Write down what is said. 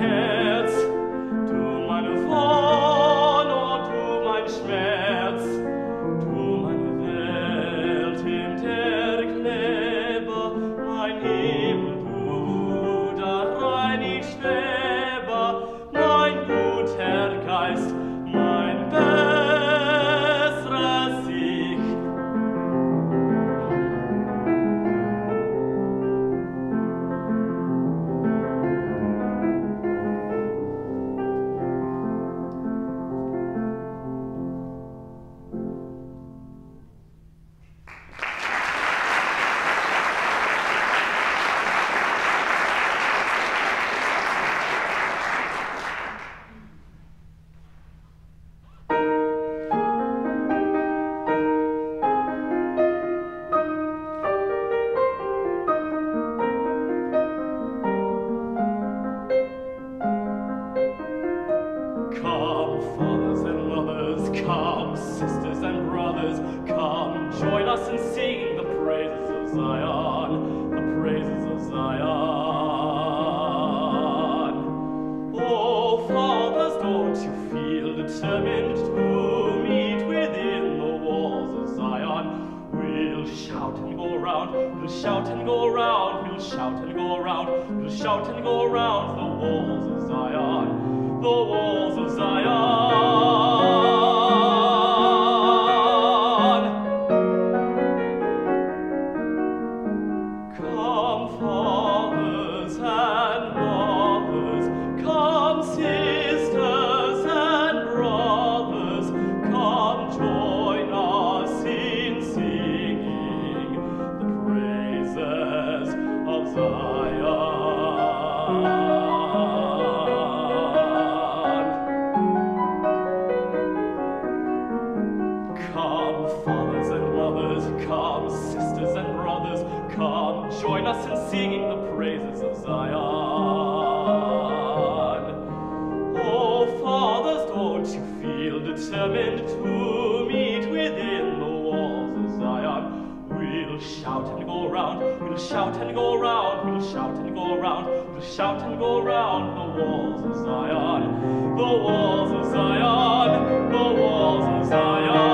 head. And come, join us in singing the praises of Zion, the praises of Zion. Oh, fathers, don't you feel determined to meet within the walls of Zion? We'll shout and go round, we'll shout and go round, we'll shout and go round, we'll shout and go round the walls determined to meet within We'll shout and go round, we'll shout and go round, we'll shout and go round, we'll shout and go round the walls of Zion, the walls of Zion, the walls of Zion.